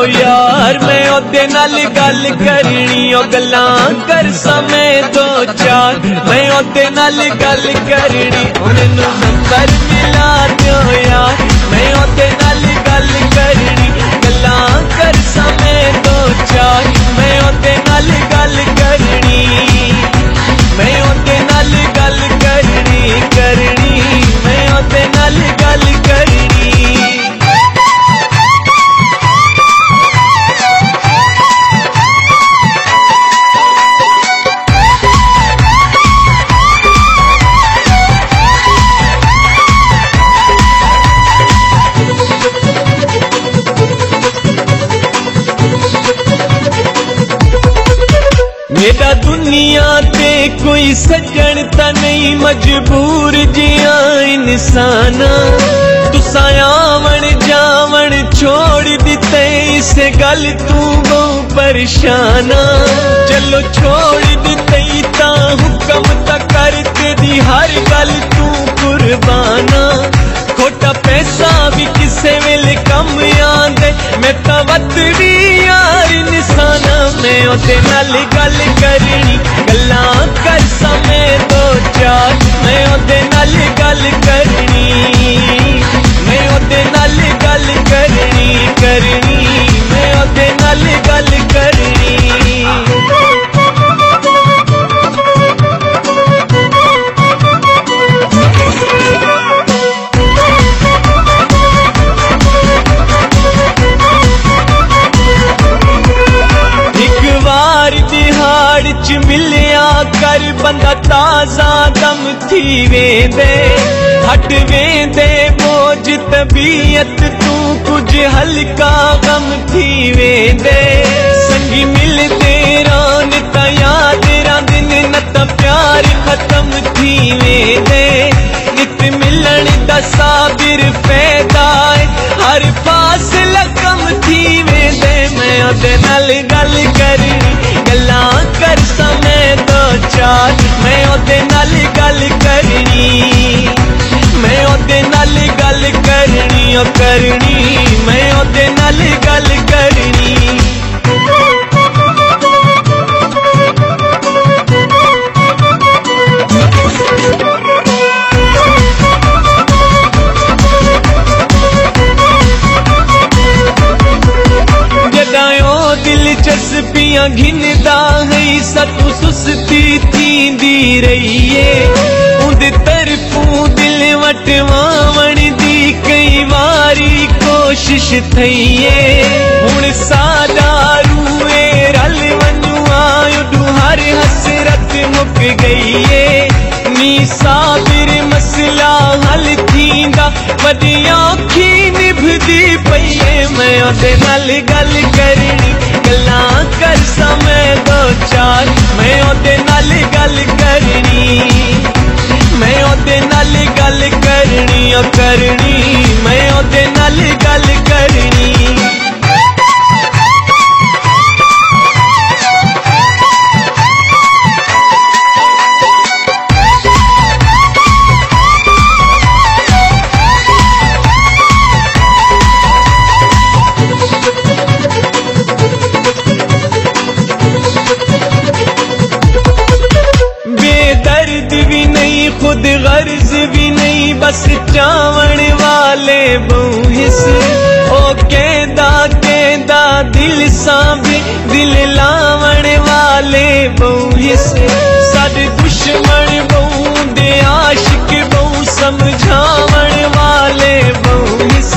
ਓ ਯਾਰ, ਮੈਂ ਉਹਦੇ ਨਾਲ ਗੱਲ ਕਰਨੀ, ਉਹ ਗੱਲਾਂ ਕਰ ਸਮੇਂ ਦੋ ਚਾਰ। ਮੈਂ ਉਹਦੇ ਨਾਲ ਗੱਲ ਕਰਨੀ ਉਹਨੂੰ ਨੰਬਰ ਮਿਲਾ ਦਿਓ ਯਾਰ। दुनिया ते कोई सजण त नहीं, मजबूर जिया इंसान। तुसायावण जावन छोड़ दिते, इस गल तू बहु परेशाना। चलो छोड़ दिते ता हुक्म त कर तेरी हर गल तू कुर्बाना। ਯਾਰੋ ਤੇ ਨਾਲ ਗੱਲ ਕਰਨੀ, ਗੱਲਾਂ ਕਰ ਸਮੇਂ ਦੋ ਚਾਰ। ਮੈਂ ਉਹਦੇ ਨਾਲ ਗੱਲ ਕਰਨੀ, ਮੈਂ ਉਹਦੇ ਨਾਲ ਗੱਲ ਕਰਨੀ ਕਰਨੀ। बंदा ताज़ा दम थी वेंदे, हट वेंदे बोझ तबीयत, तू कुछ हल्का गम थी वेंदे। संगी मिलंदे रान तया, तेरा दिन न तो प्यार खत्म थी वेंदे। नित मिलन त साबिर पैदा हर पास लगम थी वेंदे। मैं ओदे नल गल करी गल्लां कर समय तो चार ਉਹਦੇ ਨਾਲ ਗੱਲ ਕਰਨੀ। ਮੈਂ ਉਹਦੇ ਨਾਲ ਗੱਲ ਕਰਨੀ, ਉਹ ਕਰਨੀ। ਮੈਂ ਉਹਦੇ ਨਾਲ ਗੱਲ ॾींहं घिनदा हई सत सुस्ती थी रही उंद तरफ़ूं दिलि वटि वावण जी कई वारी कोशिश थई हुन सादा रूए रल वञूं आयूं हर हसरत मुक गई नी साबिर मसला हल थींदा वॾी आखी निभदी पई मैं ओदे नाल गल करणी कर समय दो चार। मैं ओते गल कर रस चावण वाले बूहिस। ओ केदा केदा, दिल सां दिल लावण वाले बूहिस। सद दुश्मन बहु दे आशिक बहु समझावण वाले बूहिस।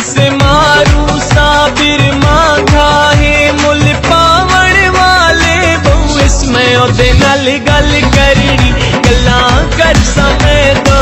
इस मारू साबिर मांगा है मुल पावण वाले बूहिस। मैं ओदे नल गल करनी गल्ला कर सक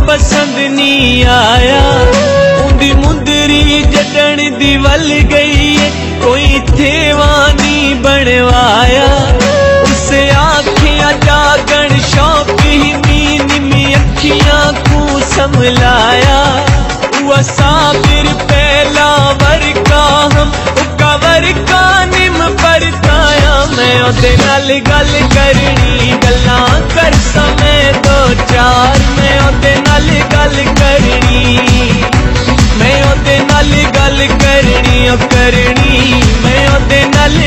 पसंद नहीं आया। उंदी मुंदरी जटन दी वल गई है। कोई थेवानी बनवाया। उसे आखियाँ जागन शौक ही नींद में अखियाँ को संभलाया। हुआ साबिर पहला वर का हम कवर का निम परताया। मैं ओदे गल करनी ਗੱਲ ਕਰਨੀ। ਮੈਂ ਉਹਦੇ ਨਾਲ ਗੱਲ ਕਰਨੀ ਉਹ ਕਰਨੀ। ਮੈਂ ਉਹਦੇ ਨਾਲ